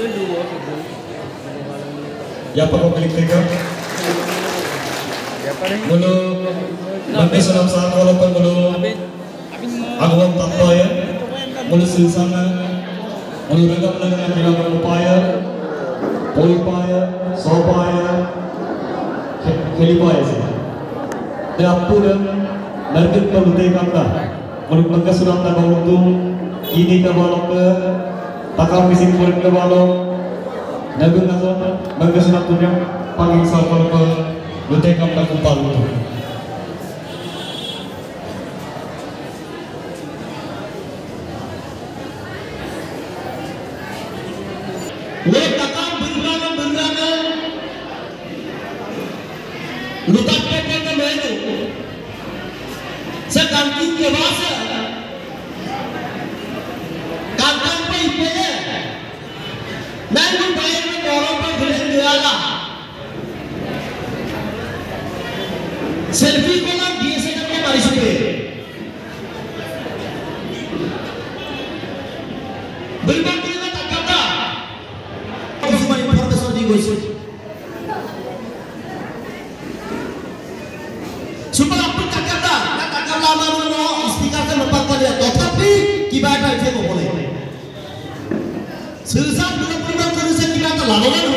Siapa pemilik Vega? Mulu Nanti salam salam walaupun mulu Agwang Tato ya. Mulu Silsana Mulu Raga Pelanggan Bilangan Upaya Polipaya Sopaya Helipaya sih. Dapur dan Narkin Kabutai Kata Mulu sudah tak Tabang kini Ini Kabalok takam misi kulit debalo nagun naso bangga natunya panggil sapal ke lutek kam takumpal Lihat takam lutak pekan ke sekarang ini kewasa. Selfie পেলাম দিয়ে সেটা নিয়ে বাড়ি শুতে? তথাপি কিবা এটা effect হবলে সিলসান পরিবার করেছে, কিবা এটা লাগল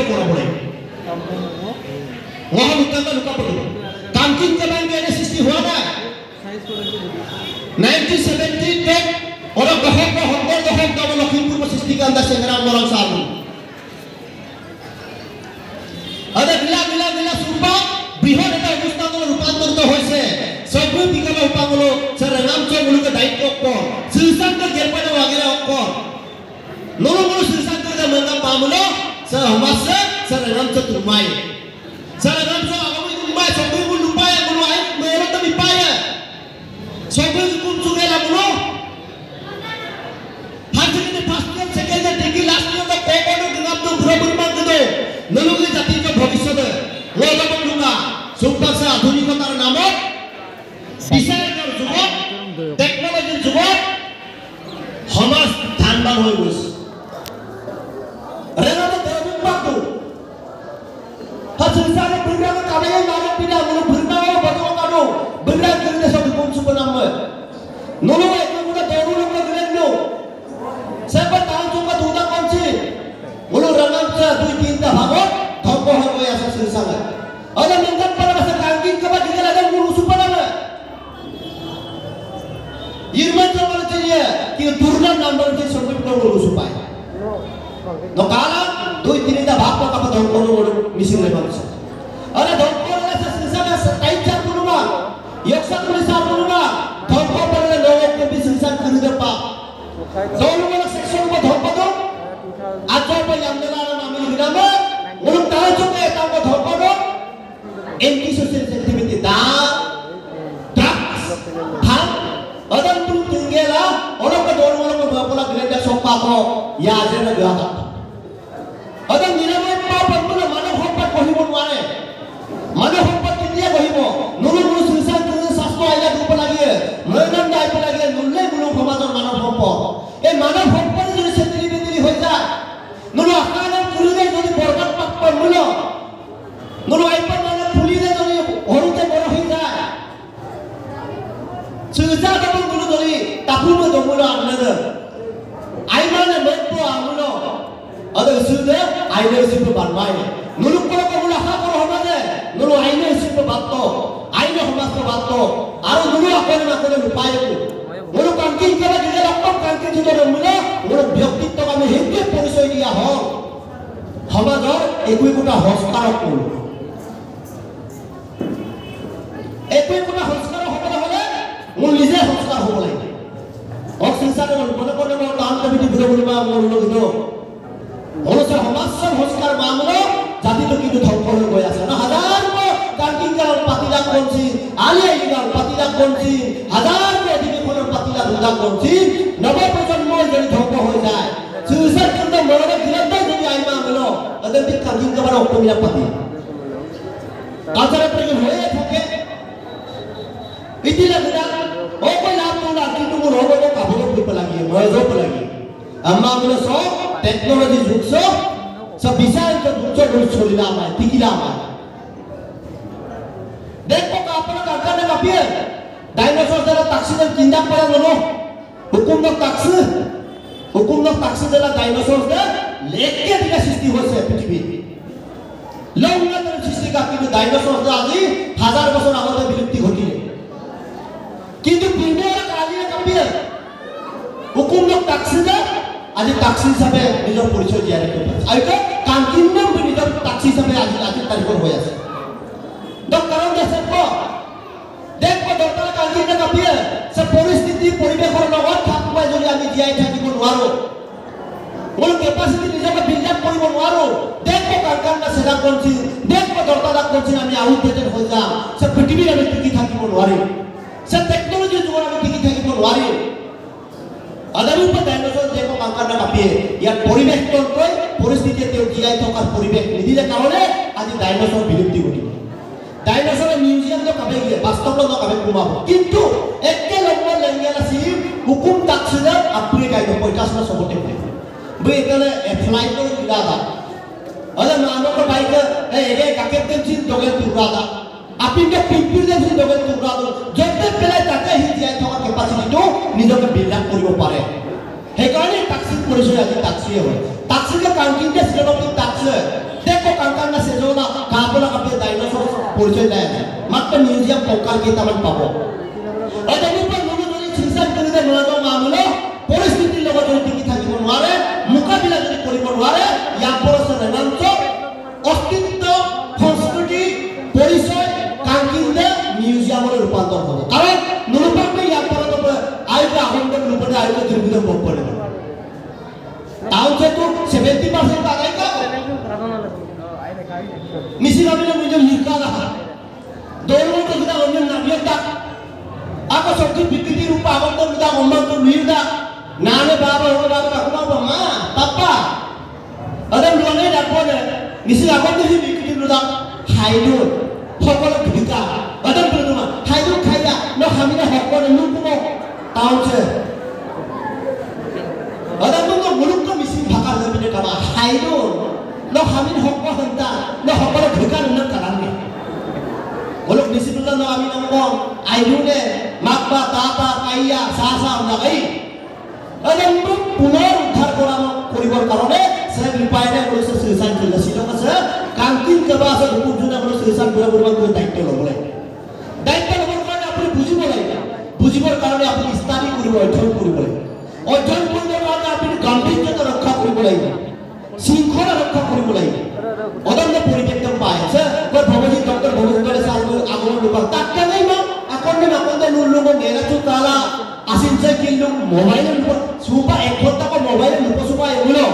তাক জাগৃত কৰাব লাগিব মহান উত্তান্ত লুকা পড়িব কামকিন কেবাংকে এনে সৃষ্টি হোৱা নাই নাইনটিন সেভেন্টি টেক অলপ দশক বা সত্তৰ দশক যাব লখিমপুৰ সৃষ্টিকান্তা চেংৰাম মৰম চাহাবু আৰু মিলা মিলা মিলা চুম্পা বৃহৎ এটা অনুষ্ঠানত ৰূপান্তৰিত হৈছে চব্বৈ বিকালে উপাঙলো ৰেঙাম চৌগুলোকে দায়িত্ব অক্কৰ শিলচান্ত গেৰপাই ৱাগেৰে অক্কৰ নলমলো শিলচান্ত যে মেঙ্গা পামলো Sir, what's that? Sir, I want to do my. Sir, I. Missing माणूस अरे धोको सत्ताईसच्या पूर्व एकशे पुलिसा पूर्व धोको पडले नव्वद ते हिंसा करू दे पा दोन मला शिक्षण को धोको दो आज पर यमदना नामी लिखना में उन तारे जो के काम को धोको दो। इनकी सोशल सेंटिमेंट दा ड्रग्स भाँग अदन तुम तुंगेला और को दोन मला को धोको ला ग्रेड सोपा को या जे ना गया था কৰিব নুৰু বুলু শ্ৰীচাং কৰি স্বাস্থ্য আহিলে দিব লাগে নৈনন্দ আহিব লাগে নুলে বুলু সমাজৰ মানৱ সম্পদ। এই মানৱ সম্পদ যদি চেতেলি বেতেলি হৈ যায় নুলু আসান কৰিলে যদি বৰকাত প্ৰাপ্ত মূল্য নুলু আইপাৰ মানে ফুলিলে যদি সৰুতে বৰ হৈ যায় শ্ৰীচা কেৱল বুলু যদি তাকো মই দমলৈ আনলে যে? আইমানে মেট্ৰ আমুল অদে সুদে আইলে সুদে বানবাই কোনো আইনে শিল্প বাধ্য। আইনে সমাজ বাধ্য। আৰু মোৰ আপোনাৰ মাজেৰে উপায়টো মোৰ কাংক্ষী হিচাপে দিলে অকল কাংক্ষী হিচাপে মিলে মোৰ ব্যক্তিত্বক আমি সেইটোৱে পৰিচয় দিয়া হওঁ সমাজৰ একো একোটা সংস্কাৰক কৰোঁ একো একোটা সংস্কাৰ হ'বলৈ হ'লে মোৰ নিজে সংস্কাৰ হ'ব লাগিব অক মনে কৰে মই লাল কমিটি বুজ বুলি মই অনুৰোধ কৰোঁ অৱশ্যে সংস্কাৰ মামলে জাতিটো কিন্তু ধ্বংস হৈ ગોઠી નવો પ્રજન્મ જન ધોકો હોય જાય સુસર કંદ મોરે ગિરંદ જન આઈમા મનો અદે પિકા ગિંગ કબર ઓપમિલા પતિ કાચરે પ્રજન હોય થકે ઇતિલા ગિરા ઓ કોઈ લાભ તો ના કિંતુ મો રોબો તો કાબો પીપ લાગી મજો પ લાગી અમ્મા મનો સો ટેકનોલોજી જુકસો સ વિશાળ તો જુકસો ગુલ છોલીલા માં ટીકીલા માં देखो का आपण काकाने माफ़ी डायनासोर जरा ताक्षीने किंदा पडा म्हणून হুকুম নক তাক্সি হুকুম নক তাক্সি যারা ডাইনোসর লেখকে দিকে সৃষ্টি হয়েছে পৃথিবীত লৌনাদের সৃষ্টিকা কিন্তু ডাইনোসর আজি হাজার বছর আগতে বিলুপ্তি ঘটিলে কিন্তু পূর্বের কালিয়ে কাপিয়ে হুকুম নক তাক্সিদে আজি তাক্সি হিচাপে নিজৰ পৰিচয় জীয়াই ৰাখিব পাৰিছে আৰু এতিয়া কান্তিন্যম নিজৰ তাক্সি হিচাপে আজি আজিৰ তাৰিখত হৈ আছে দক কাৰণ আছে ক দেখ ডক্টৰ কান্তিন্যে কাপিয়ে সে পৰিস্থিতি পৰিৱেশৰ লগত খাপ খুৱাই যদি আমি জীয়াই থাকিব নোৱাৰো মোৰ কেপাচিটি নিজকে বিল্ড আপ কৰিব নোৱাৰো দেখ কাৰখানা চেটা কৰিছিল দেখ দৰকাৰা কৰিছিল আমি আউটডেটেড হৈ যাম। সে পৃথিৱীত আমি টিকি থাকিব নোৱাৰিম। সে টেকনলজিৰ যুগত আমি টিকি থাকিব নোৱাৰিম। আদাৰূপ ডাইনোসৰ যে কাংকাটা কাপিয়ে। ইয়াৰ পৰিবেশ তন্ত্ৰই পৰিস্থিতি তেওঁ জীয়াই থকাৰ পৰিৱেশ নিদিলে কাৰণে আজি ডাইনোসর বিলুপ্তি ঘটিব। ডাইনোসরের মিউজিয়াম তো কাবে গিয়ে বাস্তব তো কাবে কমাব কিন্তু একে hukum tak sedar apri kai ko kas na sobote be kala apply ko ilada ala mano ko kai ka ege kaket ke chin doge turada আপনি যে পিম্পির যে দোকান টুকরা যেতে পেলে তাকে হি দিয়ে থাকা ক্যাপাসিটিটো নিজকে বিল্ড আপ কৰিব পাৰে। সেইকাৰণে টাক্সি পৰিচয় আজি টাক্সি হয় টাক্সিকে কাউন্টিং দে সিলেবাস টাক্সি দেখো কাউন্টার না। সেজনা কাপলা কাপে ডাইনোসর পরিচয় দেয় মাত্র মিউজিয়াম পোকার কি তামান পাবো। পৰিস্থিতিৰ লগত যদি টিকি থাকিব নোৱাৰে মোকাবিলা যদি কৰিব নোৱাৰে ইয়াৰ পৰা ৰেনাঞ্চ অস্তিত্ব সংস্কৃতি পৰিচয় কাংকিন্দে মিউজিয়ামলৈ ৰূপান্তৰ হ'ব। কাৰণ নুৰূপাকৈ ইয়াৰ পৰা আয়োগে আহমদেৰ ৰূপতে আয়োগে দুৰ্বিধ ভোগ কৰিব টাউনছেতো সেভেন্টি পাৰ্চেণ্ট আদায় কৰিব মিছিল আমিলে নিজের লিখা রাখা দৌড় তো kita অন্য নামিয়ে ako সবজি বিক্রি রূপ kita ngomong to luir da nane baba ho baba aku mau ma papa ada luane da ko ne মিছিল আগত তো বিক্রি রূপ da হাইলো সকল ভিকা ada বলতো মা হাইলো খাইয়া ন হামিনে সকল নু কুমো তাওছে ada মতো মুলুক তো মিছিল ভাকা যাবিনে কাবা হাইলো ন হামিন হক হন্তা ন সকল ভিকা mo, punar uddhar করা করিবার কারণে সে বিপায়নে করেছে সুইসাইড করলে সেটা কাছে কাঙ্কিন কেবা আছে দুপুর জন্য আমরা সুইসাইড করে করবার করে দায়িত্ব লব লাগে দায়িত্ব লবার কারণে আপনি বুঝিব লাগে। বুঝিবার কারণে আপনি স্টাডি করিব অধ্যয়ন করিব অধ্যয়ন করিবার কারণে আপনি গাম্ভীর্যতা রক্ষা করিব লাগে শৃঙ্খলা রক্ষা করিব লাগে অদন্য পরিবর্তন পায় সে কই ভবজি ডক্টর ভবজি করে সাল আগমন লোক তাক্কা নাই মা আকন্নে নুর লোক মেরা চু তালা আসিন সে কিল্লু মোবাইল লোক সুপা এক ঘন্টা কো মোবাইল লোক সুপা এগুলো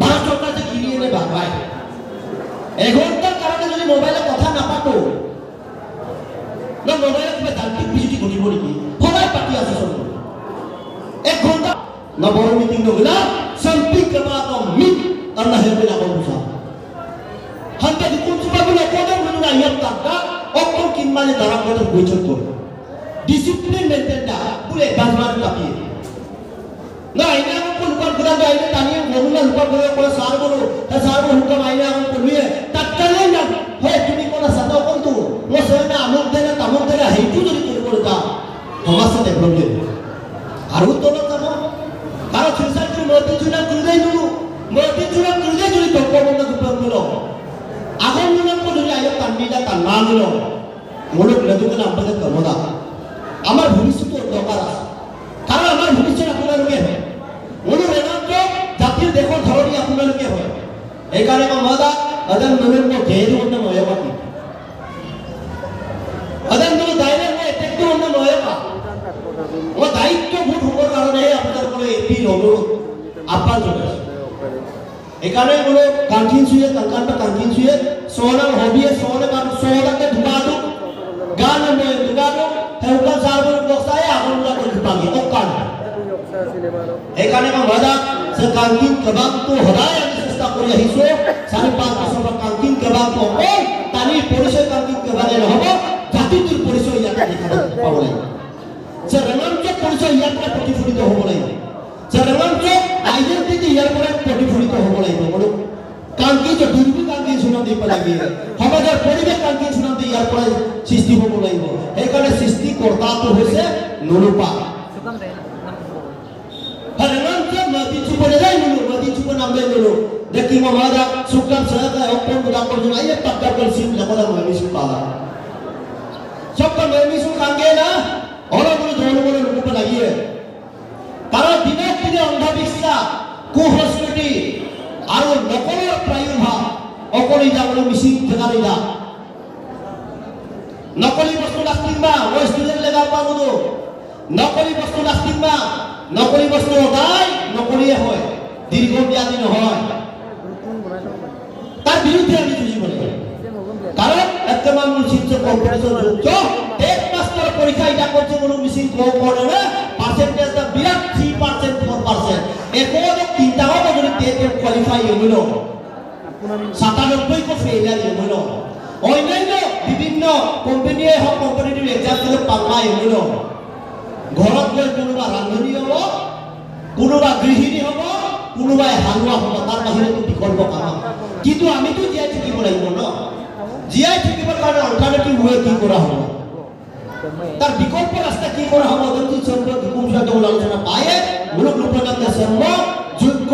ভারত সরকার যে কিনে এনে বাবাই এঘন্টার কারণে যদি মোবাইলে কথা নাপাতো না মোবাইলে কিবা যান্ত্রিক বিজুতি ঘটিব নেকি সদায় পাতি আছে চব এক ঘন্টা না বড় মিটিং নগলা শান্তি কেবা তো মিট Allah yang bila kau usah. Hanta di kunci bagula kodam guna yap takka okko kimmane dalam discipline maintenance pure basman tapi. না আইনা আমি কোন কোনগুলা যাইলে তানি মরুলা হুকা করে কোন সার বলো তা সার বলো হুকা আইনা আমি কলুয়ে তাতকালে না হয় তুমি কোন সাথে কোন তো মো সয়না আমুক দেনা তামুক দেনা হেতু যদি কোন করে তা আমার সাথে প্রবলেম আর তো না তামো কারও চিন্তা তুমি মতি চুনা করে দেই নু মতি চুনা করে দেই যদি তো কোন না গুপা বলো আগন না কোন যাইলে তানবিলা তান মাগলো মুলুক লদুকনা আমাদের কমদা আমাৰ ভবিষ্যৎ দৰকাৰ আছে। কাৰণ আমাৰ ভবিষ্যৎ আপোনালোকে হয় মূল ৰেণান্ত জাতিৰ দেশৰ ধৰণী আপোনালোকে হয় সেইকাৰণে মই মজা আদান নলেন মই ঘেৰু অন্য নহয় পাতি আদান নলে ডাইৰেক্ট মই এটেকটো অন্য নহয় পা মই দায়িত্ববোধ হ'বৰ কাৰণেহে আপোনালোকলৈ এপিল অনুৰোধ আহ্বান জনাইছোঁ সেইকাৰণে বোলো কাংকিন চুয়ে কাংকানটা কাংকিন চুয়ে সোনাম হবিয়ে সোনে কাম সোনাকে ধুমাটো গান মে ধুমাটো হেউকা সাৰবো বক্সায় আগুন লাগো ধুপাগে অকান সেইকাৰণে মই মজা সে কাংকিন কেবাব তো সদায় আমি চেষ্টা কৰি আহিছো চাৰি পাঁচ বছৰ পৰা কাংকিন কেবাব অকল তানিৰ পৰিচয় কাংকিন কেবাবে নহ'ব জাতিটোৰ পৰিচয় ইয়াতে দেখাব পাব লাগিব যে ৰঙাঞ্চক পৰিচয় ইয়াৰ পৰা প্ৰতিফলিত হ'ব লাগিব যে ৰঙাঞ্চক আইডেণ্টিটি ইয়াৰ পৰা প্ৰতিফলিত হ'ব লাগিব বোলো কাংকি যে কাংকি চুনাম দিব লাগিব সমাজৰ পৰিৱেশ কাংকি চুনাম দি ইয়াৰ পৰা সৃষ্টি হ'ব লাগিব সেইকাৰণে সৃষ্টিকৰ্তাটো হৈছে নুৰুপা Haranganca mati cuba dah dulu, mati cuba nambah dulu. Deki mamada sukam saya kaya okon budak korjun aja tak dapat sim dah pada mami suka. Siapa mami suka angge na? Orang dulu dulu dulu lupa pada lagi. Karena দিনক দিনে অন্ধবিশ্বাস কুসংস্কৃতি আৰু নকলৰ প্ৰায়ুৰ্ভাৱ অকলি যাবলৈ মিচিং জেগালৈ যা নকলি বস্তু নাস্তিকমা ওই student লেগা পাবো নকলি বস্তু নাস্তিকমা নকলি বস্তু সদায় নকলিয়ে হয়। দীর্ঘম্যাদী নহয়। তার বিরুদ্ধে আমি যুঁজিব কারণ এত্তমান মুসিদ্ধ কম্পিটিশন যুক্ত টেট মাস্টার পরীক্ষা এটা করছে কোনো মিসিং কম করে না পার্সেন্টেজটা বিরাট থ্রি পার্সেন্ট ফোর পার্সেন্ট এখনও তিনটাও যদি টেটের কোয়ালিফাই এগুলো সাতানব্বই কো ফেলিয়ার এগুলো অন্যান্য বিভিন্ন কোম্পানীয়ে হওক কোম্পানীটোৰ এক্সামবিলাক পাল্লাই হইল ঘৰত গৈ কোনোবা ৰান্ধনি হ'ব কোনোবা গৃহিণী হ'ব কোনোবাই হালোৱা হ'ব তাৰ বাহিৰেতো বিকল্প কাম কিন্তু আমিতো জীয়াই থাকিব লাগিব ন? জীয়াই থাকিবৰ কাৰণে অল্টাৰনেটিভ ৱে কি কৰা হ'ব? তার বিকল্প রাস্তা কি করা হবে? অদন্তি চন্দ্র বিকুম সাথে আলোচনা পায়ে মূলক রূপনাথ শর্ম যোগ্য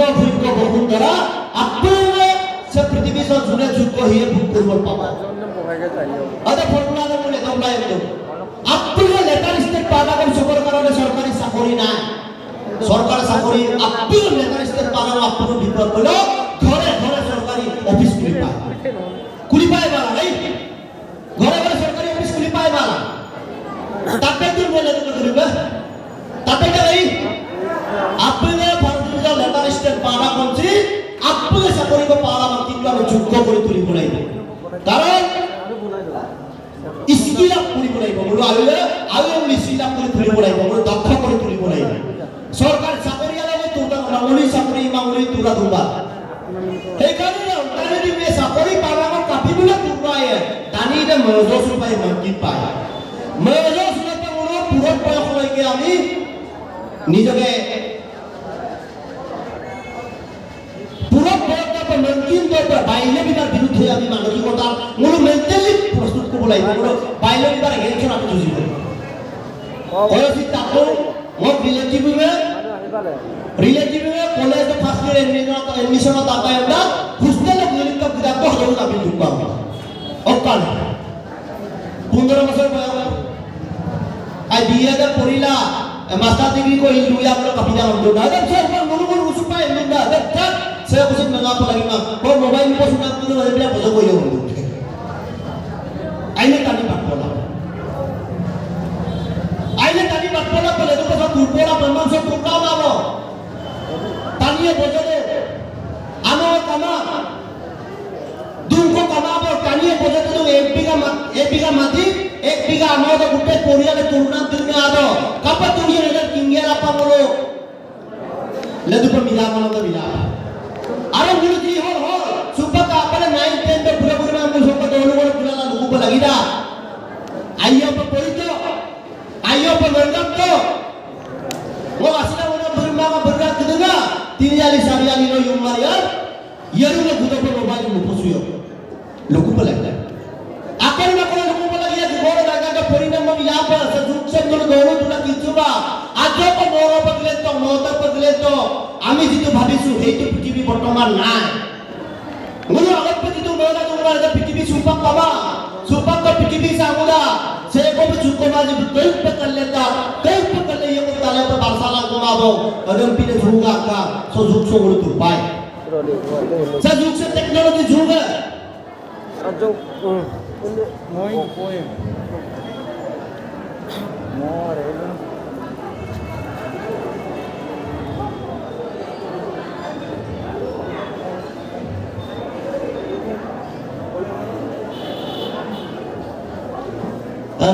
বসুন্ধরা আপনারা সে পৃথিবী জুড়ে যোগ্য হয়ে ভোগ করব পাবা। আদে ফর্মুলা না বলে তোমরা একদম আপনারা লেটার স্টেট পাবা কোন সবর কারণে সরকারি চাকরি নাই। সরকারি চাকরি আপনারা লেটার স্টেট পাবা আপনার বিকল্প হলো ঘরে ঘরে সরকারি অফিস খুলি পায়। খুলি পায় বালা নাই ঘরে ঘরে সরকারি অফিস খুলি পায় বালা। তাতে তুই বলে দিতে করিবে তাতে গেলেই আপনাদের ভারতীয় লেটার স্টেট পাড়া করছি আত্মদেশা করিব পারাবার কিন্তু আমি যোগ্য করে তুলি বলাই কারণ স্কিল আপ করি বলাইব বলো আলে আলে স্কিল আপ করে তুলি বলাইব বলো দক্ষ করে তুলি বলাইব সরকার চাকরি তোটা চাকরি তোরা সেইকাৰণে মে চাকৰি পাৰ্লামত কাটিবলৈ কোনোবাই টানি এতিয়া মজচ পায় মান্তি পায়। মজচ নাপায় পুৰত আমি নিজকে পনেরো বছর বিয়ে পড়িলা মাস্টার ডিগ্রি কই লুই আমরা কাপিদা হলো না দেখ মনু মনু উসুপা এমন না। দেখ turun dari pasal turpola memang so turkama lo Taniye bojode Ano kama দুশো কমাব টানিয়ে বোঝাতে তো এক বিঘা এক বিঘা মাটি, এক বিঘা আমাদের গোটে পরিয়ালে তুলনার দিনে আদ। কাপা তুলিয়ে এদের কিঙ্গের আপা বলো। লেদুপা মিলা মানন্দ মিলা। আরে মুড়ি কি হল হল। সুপা কাপড়ে নাইন টেন তে পুরো পুরো আমি সুপা দৌড় করে পুরো দুকু লাগিরা আইয়া পা পরিত কিদুনা তিন জালি সারি জালি নো ইউম মারিয়া ইয়ারু না গুদো পা মোবাইল মু পসুyo লোকু পা লাগলা আকের না কোন লোকু পা লাগিয়া গোড় লাগা পরিণাম ইয়া পা সজুকশন দৌড় দৌড় তুলা কিচুবা আজ পা মোর বদলে তো মত বদলে তো আমি যেটো ভাবিছো সেইটো পৃথিৱী বৰ্তমান নাই বোলো আগত যিটো মহিলা তোমাৰ এটা পৃথিৱী চুপাক পাবা চুপাক का पृथ्वी से आऊंगा से को भी चुको बाजी कई पे कर लेता कई पे कर ले ये को ताले पे बारसाला ma bo adam pile zhuga ka so zuk so ulu tu pai sa zuk se technology zhuga ajo moi koi more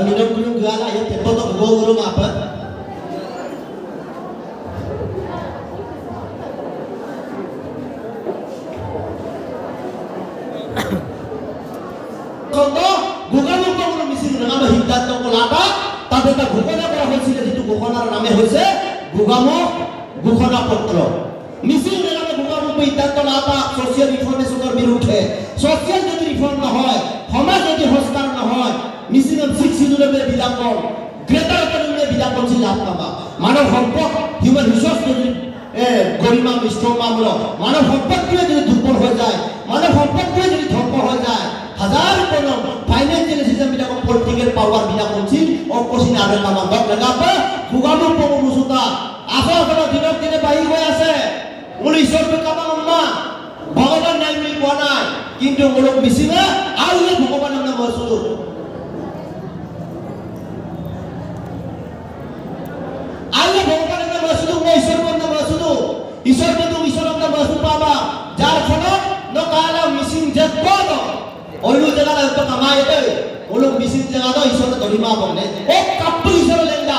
Minum minum gala ya, tetap tetap gol rumah apa? Responsible আপনাবা মানব সম্পদ human resource যদি গরিমা মিশ্রমামূলক মানব সম্পদগুলো যদি দুর্বল হয়ে যায় মানব সম্পদগুলো যদি ধ্বংস হয়ে যায় হাজার কোন ফাইন্যান্সিয়াল সিস্টেম বিলাক পলিটিক্যাল পাওয়ার বিলাক উচিত অকসিন আৰু আমাৰ গত লগাবা ভুগানো পম মুসুতা আসল কথা দিনক দিনে বাঢ়ি গৈ আছে। মোৰ ঈশ্বৰটো কামা আম্মা। নাই বুলি কোৱা নাই। কিন্তু মোলোক বেছিভাগ আৰু ভগৱানৰ নাম হৈছোঁ ಈಶ್ವರನ್ನ ಬಳಸುದು ಈಶ್ವರ ಬಂದು ಈಶ್ವರನ್ನ ಬಳಸುತ್ತಾನ ಜಾರ್ ಜನ ನೋ ಕಾಲ ಮಿಸಿನ್ ಜಗ್ಬೋದು ಒಳ್ಳು ಜಗದ ಅಂತ ಕಮಾಯಿತು ಒಳ್ಳು ಮಿಸಿನ್ ಜಗದ ಈಶ್ವರ ದೊಡಿಮಾ ಬಂದೆ ಓ ಕಪ್ಪು ಈಶ್ವರ ಲೆಂಗ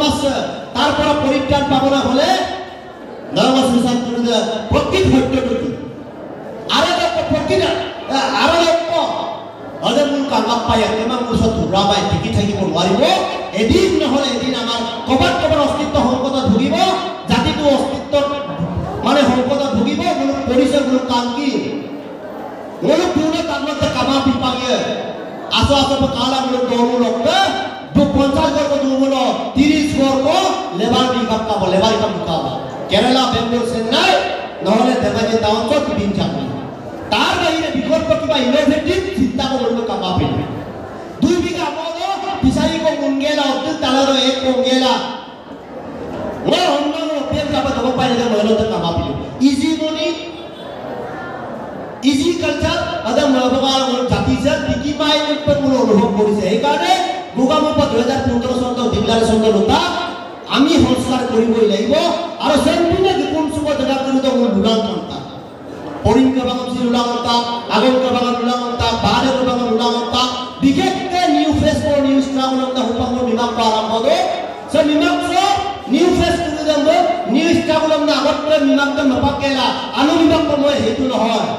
মাস্টার তারপরে পরিত্রাণ পাবো না বলে নরমাস হিসাব করে দেয়। প্রকৃত হত্য করতে থাকিব নোৱাৰিব এদিন নহ'লে এদিন আমাৰ ক'ৰবাত ক'ৰবাত অস্তিত্ব সংকটত ভুগিব জাতিটো অস্তিত্বত মানে সংকটত ভুগিব কোনো পৰিচয় কোনো কি? কোনো পূৰ্ণ কামতে কামা পিপাগে আছো আছো কালা লগতে দু পঞ্চাশ বর্গ দৌড়ুল তিরিশ বর্গ লেবার বিভাগ কাব লেবার কাম কাব কেরালা বেঙ্গলোর চেন্নাই নহলে ধেমাজি টাউনত দিন চাকরি তাৰ বাহিৰে বিকল্প কিবা ইনোভেটিভ চিন্তা কৰিব কামা পিনে দুই বিঘা আমদ ফিচাৰী কো মুংগেলা অব্দুল তালাৰ এক মুংগেলা মই অন্য অপিয়াল কামা যাব পাৰিলে যে মহিলাতে কামা পিনে ইজি মনি ইজি কালচাৰ আদা মহাবগাৰ মোৰ জাতি যে টিকি পাই মোৰ অনুভৱ কৰিছে সেইকাৰণে গোগামুপা দুহেজাৰ পোন্ধৰ চনত ডিক্লাৰেশ্যন লোটা আমি সংস্কাৰ কৰিবই লাগিব আৰু সম্পূৰ্ণ বিপুল চুব জেগা কৰিব মোৰ দুলাং কণ্টা পৰিম কেবাঙত যি ওলাম তাক আগৰ কেবাঙত ওলাম তাক বাৰে কেবাঙত ওলাম তাক বিশেষকৈ new face for new strong ওলাম তাক সুপাঙৰ মীমাংস আৰম্ভ দে সে মীমাংস নিউ ফেচ কৰি নিউ ষ্ট্ৰাং ওলাম না আগত কৰি মীমাংস নপাকেলা আনু মীমাংস মই সেইটো নহয়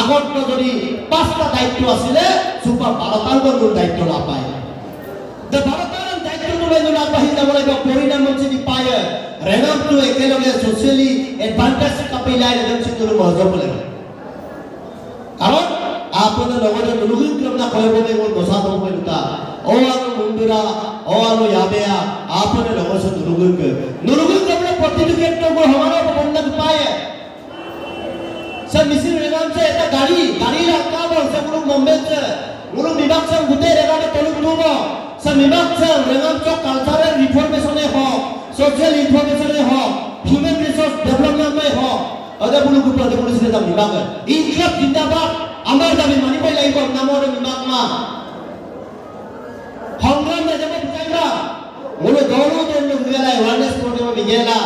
আগত যদি পাঁচটা দায়িত্ব আছিলে চুপাৰ বাৰটাৰ মোৰ দায়িত্ব নাপায় දබරකාරන් දැක්කුණු වෙන අපහිත වලක පොරිණම සිදි පාය රෙනම්තු එකලගේ সোশ্যালি অ্যাডভান্টেজ කපිලාය දක්ෂතුරු මහසපලන কারণ আপন নগরে নুলুগ্রমনা কয়বনে ও দশাত হইতা ও আনো মুন্ডুরা ও আনো ইয়াবেয়া আপন নগরে নুলুগ্রম নুলুগ্রমনা প্রতিযোগিতা কো হমারা বন্ধন পায় सर मिसिंग रेगाम से एता गाड़ी गाड़ी ला का बोल से गुरु मुंबई से गुरु विभाग से गुते रेगाम तलुक दुगो সব বিভাগছে রেগামছ কালচারাল রিফরমেশনে হোক সোশ্যাল ইনফরমেশনে হোক হিউম্যান রিসোর্স ডেভেলপমেন্টে হোক অদে বুলু গুপ অদে বুলু সিনে দাম বিভাগ ইনক্লাব জিন্দাবাদ আমার দাবি মানিবই লাগিব নামৰ বিভাগ মা সংগ্রাম না যাবে বুঝাইবা মুলো দৌড়ো দৌড়ো গেলা অ্যাওয়ারনেস প্রোগ্রাম গেলা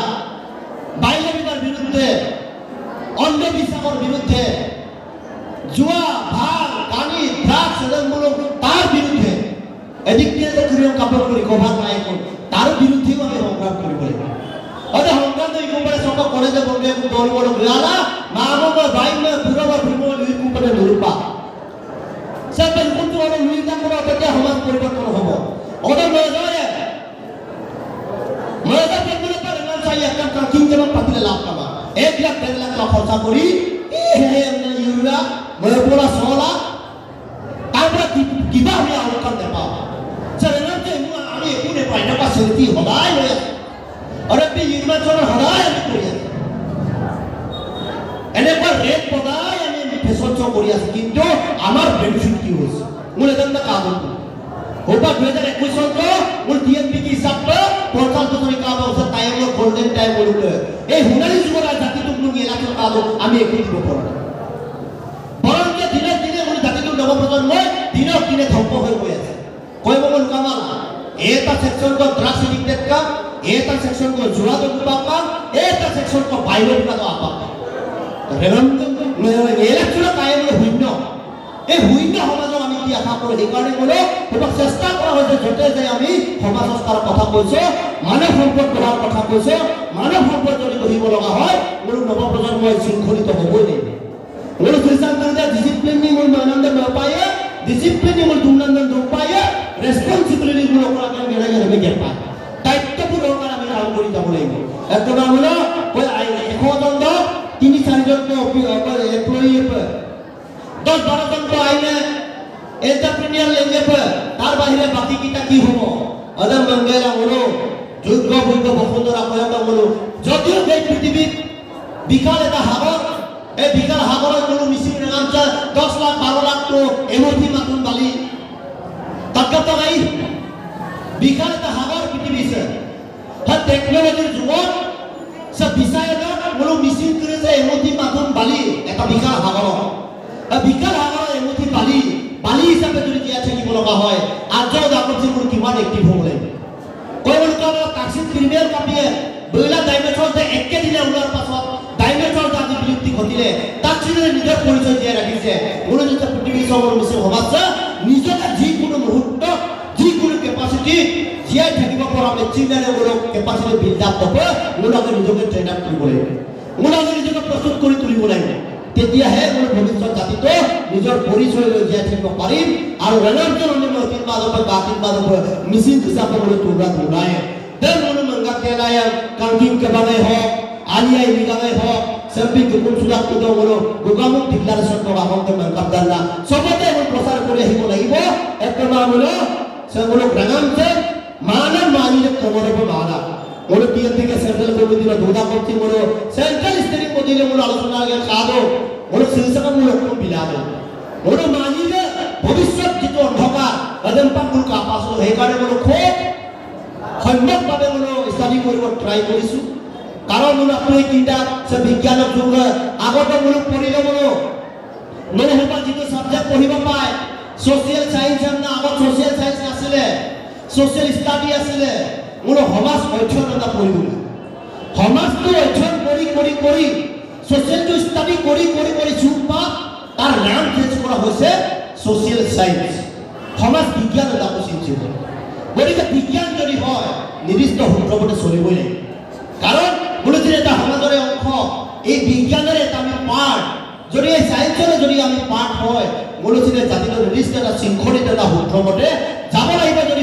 আপনি নির্বাচন হরায় আমি কৰি এনেকুৱা ৰেট পদায় আমি ফেচন কৰি আছো। কিন্তু আমাৰ বেনিফিট কি হৈছে? মোৰ এজন কাম होगा दो हजार एक साल को और डीएमपी की हिसाब पर पोर्टल तो तुम्हें कहा होगा टाइम लो गोल्डन टाइम बोलू तो ये हुनरी जुगो ना जाति तुम আমি একই দিব পড়া বরং যে দিনে দিনে কোন জাতি তো দিনক দিনে দিনে হৈ গৈ আছে। কৈ মন কামাল, এটা সেকশন কো ড্রাগ সিডিক্টেড एता सेक्शन को जुआ तो पापा एता सेक्शन को पायलट का तो आपा तो रेनम मेरा इलेक्शन टाइम में हुइन ए हुइन हमजो आमी की आशा करो एकाने बोले तब चेष्टा करा होय जते जे आमी समाज संस्कार कथा कोसे माने संपद प्रभाव कथा कोसे ডাইমেটৰ যে আজি বিলুপ্তি ঘটিলে চিনে নিজৰ পৰিচয় জীয়াই ৰাখিছে মোৰ সমাজ নিজকে যিকোনো মুহূৰ্তত যিকোনো কেপাচিটি জীয়াই থাকিব পৰা মেচিনেৰে মোৰ কেপাচিটি বিল্ড আপ হ'ব মোৰকে নিজকে ট্ৰেইন আপ কৰিব লাগিব মোৰকে নিজকে প্ৰস্তুত কৰি তুলিব লাগিব তেতিয়াহে মোৰ ভৱিষ্যত জাতিটো নিজৰ পৰিচয় লৈ জীয়াই থাকিব পাৰিম আৰু ৰণাঞ্চল অনুমতি আশীৰ্বাদ হ'ব আশীৰ্বাদ হ'ব মিচিং হিচাপে মোৰ তোৰা তোৰাই দেন মোৰ মংগা কেলায় কাংকিং কেবালাই হওক আলিয়াই নিগালাই হওক সেম্পি গুকুল সুদাক কুদ মোৰ গোগামুখ ডিক্লাৰেশ্যন কৰা হওক মংগা দাল্লা চবতে মোৰ প্ৰচাৰ কৰি আহিব লাগিব একদম মোৰ সেগুলো গ্ৰামাঞ্চল মানা মানিলে কমরে পর মানা ওর টিএম থেকে সেন্ট্রাল কমিটির ধোদা করছি মোর সেন্ট্রাল স্টেরিং কমিটির মোর আলোচনা আগে খাদো ওর শীর্ষক মূল কোন বিলাদো ওর মানিলে ভবিষ্যৎ যেটো অন্ধকার এদম পাক মূল খুব সম্যকভাৱে মোৰ স্টাডি কৰিব ট্ৰাই কৰিছো কাৰণ মোৰ আপুনি তিনিটা সে বিজ্ঞানৰ যুগ আগতে মোর পঢ়িলে মোর নৌসভা যিটো সাবজেক্ট পঢ়িব পায় ছ'চিয়েল চায়েন্স না আগত ছ'চিয়েল চায়েন্স নাছিলে ছ'চিয়েল ষ্টাডি আছিলে মোৰ সমাজ অধ্যয়ন এটা পঢ়িবলৈ সমাজটো অধ্যয়ন কৰি কৰি কৰি ছ'চিয়েলটো ষ্টাডি কৰি কৰি কৰি যুগ পা তাৰ নাম চেঞ্জ কৰা হৈছে ছ'চিয়েল চায়েন্স সমাজ বিজ্ঞান এটা চিন্তিত গতিকে বিজ্ঞান যদি হয় নিৰ্দিষ্ট সূত্ৰমতে চলিবই লাগিব কাৰণ বোলো যে এটা সমাজৰে অংশ এই বিজ্ঞানেৰে এটা আমি পাৰ্ট যদি এই চায়েন্সৰে যদি আমি পাৰ্ট হয় মূলচিনে জাতিটো নিৰ্দিষ্ট এটা শৃংখলিত এটা সূত্ৰমতে যাব লাগিব যদি